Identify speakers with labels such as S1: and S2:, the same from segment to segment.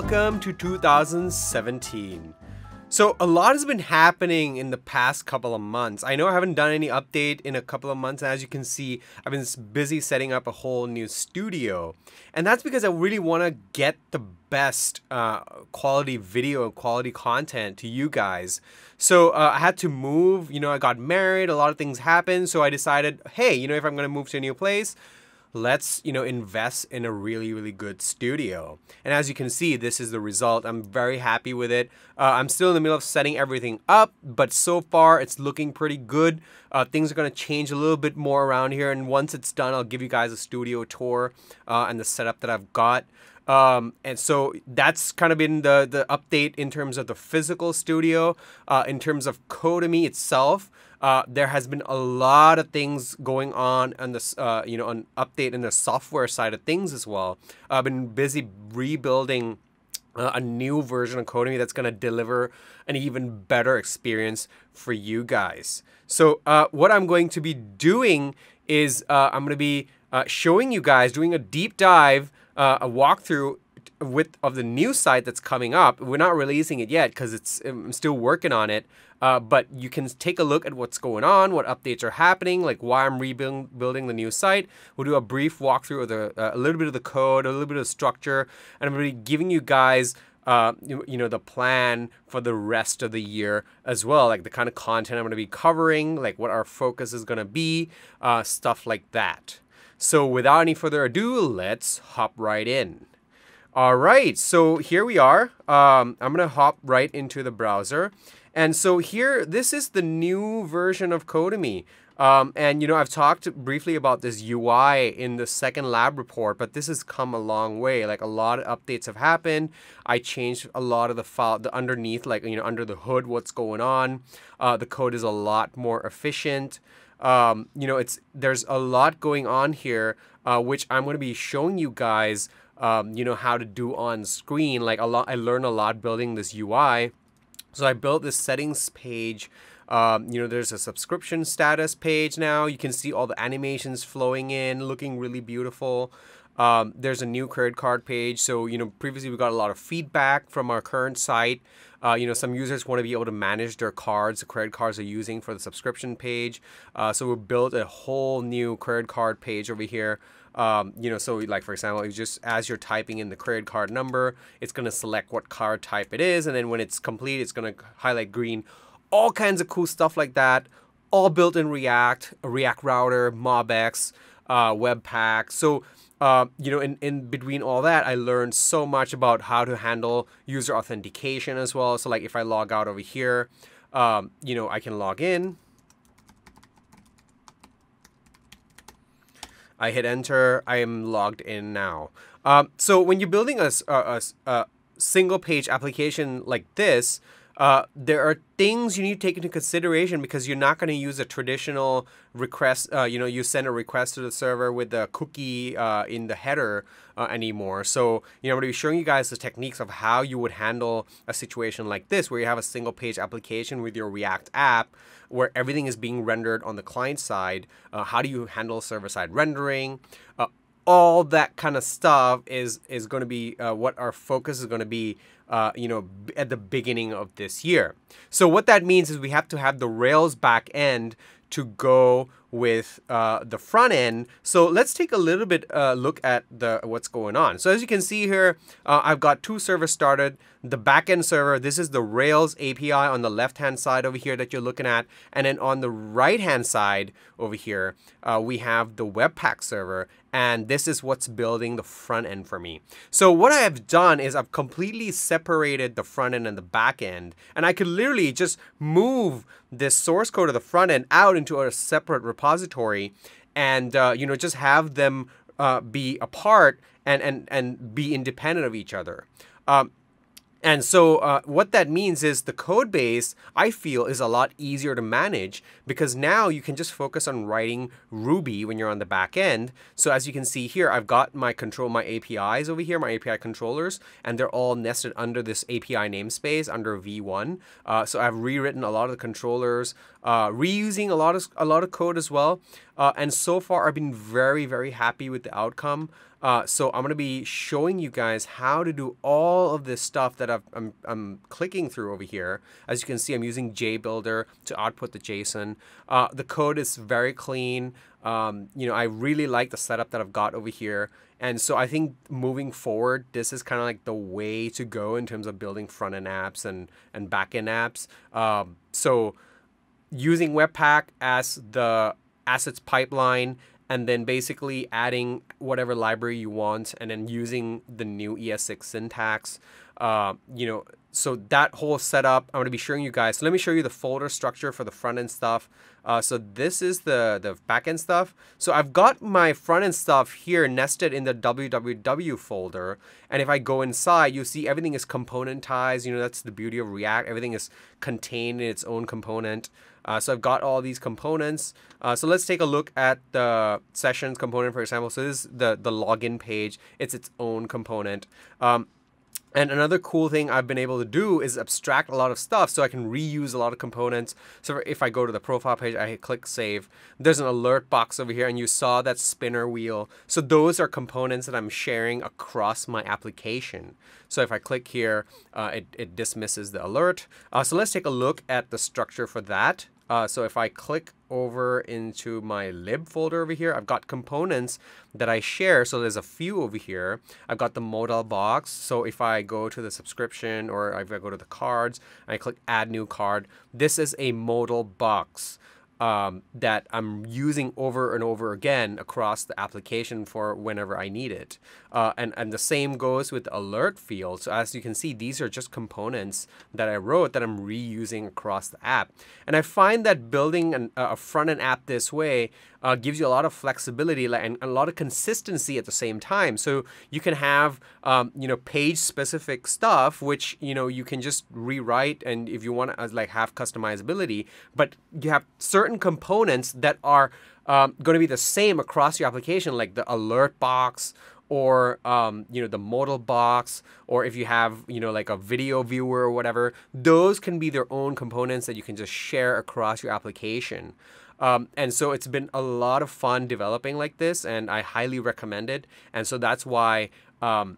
S1: welcome to 2017. So, a lot has been happening in the past couple of months. I know I haven't done any update in a couple of months, and as you can see, I've been busy setting up a whole new studio. And that's because I really want to get the best uh, quality video quality content to you guys. So, uh, I had to move, you know, I got married, a lot of things happened, so I decided, hey, you know, if I'm going to move to a new place, let's you know invest in a really really good studio. And as you can see this is the result. I'm very happy with it. Uh, i'm still in the middle of setting everything up but so far it's looking pretty good uh, things are going to change a little bit more around here and once it's done i'll give you guys a studio tour uh, and the setup that i've got um, and so that's kind of been the the update in terms of the physical studio uh, in terms of codemy itself uh, there has been a lot of things going on on this, uh, you know, an update in the software side of things as well. I've been busy rebuilding uh, a new version of Codemy that's going to deliver an even better experience for you guys. So uh, what I'm going to be doing is uh, I'm going to be uh, showing you guys, doing a deep dive, uh, a walkthrough with of the new site that's coming up. We're not releasing it yet because it's I'm still working on it. Uh, but you can take a look at what's going on, what updates are happening, like why I'm rebuilding the new site. We'll do a brief walkthrough of the uh, a little bit of the code, a little bit of structure, and I'm be giving you guys. Uh, you, you know the plan for the rest of the year as well like the kind of content i'm going to be covering like what our focus is going to be uh, stuff like that so without any further ado let's hop right in all right, so here we are. Um, I'm gonna hop right into the browser. And so here, this is the new version of Codemy. Um, and you know, I've talked briefly about this UI in the second lab report, but this has come a long way. Like a lot of updates have happened. I changed a lot of the file, the underneath, like you know, under the hood, what's going on. Uh, the code is a lot more efficient. Um, you know, it's there's a lot going on here, uh, which I'm going to be showing you guys um, you know, how to do on screen. Like a lot, I learned a lot building this UI. So I built this settings page. Um, you know, there's a subscription status page now. You can see all the animations flowing in, looking really beautiful. Um, there's a new credit card page. So, you know, previously we got a lot of feedback from our current site. Uh, you know, some users want to be able to manage their cards, the credit cards they're using for the subscription page. Uh, so we built a whole new credit card page over here. Um, you know, so like for example, you just as you're typing in the credit card number, it's gonna select what card type it is, and then when it's complete, it's gonna highlight green. All kinds of cool stuff like that, all built in React, React router, MobX, uh, Webpack. So uh, you know, in, in between all that, I learned so much about how to handle user authentication as well. So like if I log out over here, um, you know, I can log in. I hit enter. I am logged in now. Um, so when you're building a, a, a single page application like this, uh, there are things you need to take into consideration because you're not going to use a traditional request. Uh, you know, you send a request to the server with the cookie uh, in the header uh, anymore. So, you know, I'm going to be showing you guys the techniques of how you would handle a situation like this, where you have a single page application with your React app, where everything is being rendered on the client side. Uh, how do you handle server side rendering? Uh, all that kind of stuff is is going to be what our focus is going to be uh, you know at the beginning of this year. So what that means is we have to have the rails back end to go with uh, the front end. So let's take a little bit uh, look at the what's going on. So as you can see here, uh, I've got two servers started. The backend server, this is the Rails API on the left-hand side over here that you're looking at. And then on the right-hand side over here, uh, we have the Webpack server. And this is what's building the front end for me. So what I have done is I've completely separated the front end and the back end. And I could literally just move this source code of the front end out into a separate repository and uh, you know just have them uh, be apart and, and, and be independent of each other. Um, and so uh, what that means is the code base, I feel, is a lot easier to manage because now you can just focus on writing Ruby when you're on the back end. So as you can see here, I've got my control, my APIs over here, my API controllers, and they're all nested under this API namespace under V1. Uh, so I've rewritten a lot of the controllers uh, reusing a lot of a lot of code as well. Uh, and so far, I've been very very happy with the outcome. Uh, so I'm gonna be showing you guys how to do all of this stuff that i am I'm clicking through over here. As you can see, I'm using JBuilder to output the JSON. Uh, the code is very clean. Um, you know, I really like the setup that I've got over here. And so I think moving forward, this is kind of like the way to go in terms of building front end apps and, and back end apps. Um, so using Webpack as the assets pipeline and then basically adding whatever library you want and then using the new ES6 syntax. Uh, you know, so that whole setup, I'm going to be showing you guys. So let me show you the folder structure for the front end stuff. Uh, so this is the, the back end stuff. So I've got my front end stuff here nested in the www folder. And if I go inside, you see everything is componentized. You know, that's the beauty of React. Everything is contained in its own component. Uh, so I've got all these components. Uh, so let's take a look at the sessions component, for example. So this is the, the login page. It's its own component. Um, and another cool thing I've been able to do is abstract a lot of stuff so I can reuse a lot of components. So if I go to the profile page, I click save. There's an alert box over here and you saw that spinner wheel. So those are components that I'm sharing across my application. So if I click here, uh, it, it dismisses the alert. Uh, so let's take a look at the structure for that. Uh, so if I click over into my lib folder over here, I've got components that I share. So there's a few over here. I've got the modal box. So if I go to the subscription or if I go to the cards and I click add new card, this is a modal box um, that I'm using over and over again across the application for whenever I need it. Uh, and, and the same goes with alert field. So as you can see, these are just components that I wrote that I'm reusing across the app. And I find that building an, a front-end app this way uh, gives you a lot of flexibility and a lot of consistency at the same time. So you can have, um, you know, page-specific stuff, which, you know, you can just rewrite and if you want to like have customizability, but you have certain components that are um, going to be the same across your application, like the alert box or um, you know the modal box or if you have you know like a video viewer or whatever those can be their own components that you can just share across your application um, and so it's been a lot of fun developing like this and i highly recommend it and so that's why um,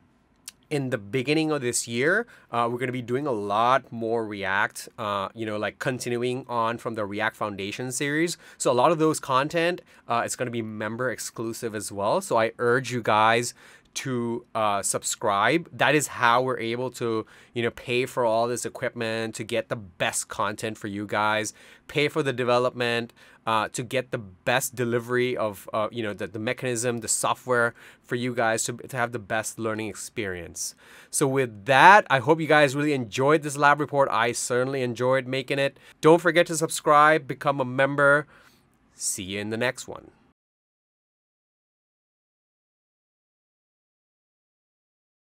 S1: in the beginning of this year, uh, we're going to be doing a lot more React, uh, you know, like continuing on from the React Foundation series. So a lot of those content uh, is going to be member exclusive as well. So I urge you guys to uh, subscribe. That is how we're able to, you know, pay for all this equipment to get the best content for you guys, pay for the development, uh, to get the best delivery of, uh, you know, the, the mechanism, the software for you guys to, to have the best learning experience. So with that, I hope you guys really enjoyed this lab report. I certainly enjoyed making it. Don't forget to subscribe, become a member. See you in the next one.